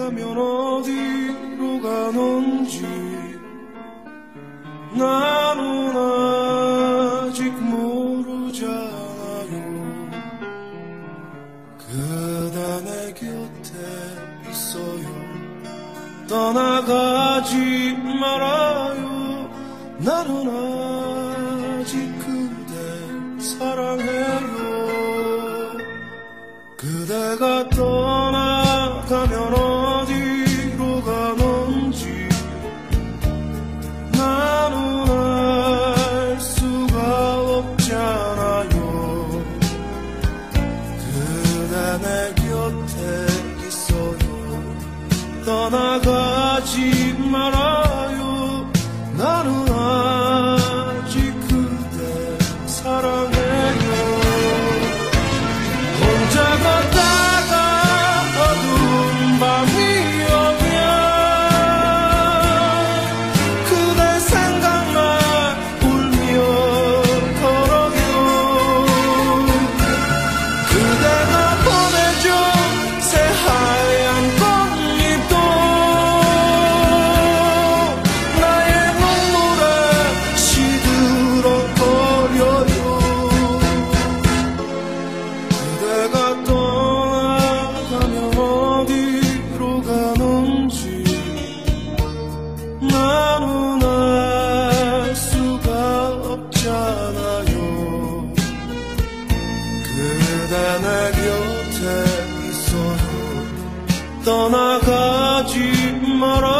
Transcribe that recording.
가면 어디로 가는지. 나는 아직 모르잖아요. 그다 내 곁에 있어요. 떠나가지 말아요. 나는 아 떠나가지 말아요. 나는 아직 그대 사랑해 내가 내 곁에 있어요 떠나가지 말아.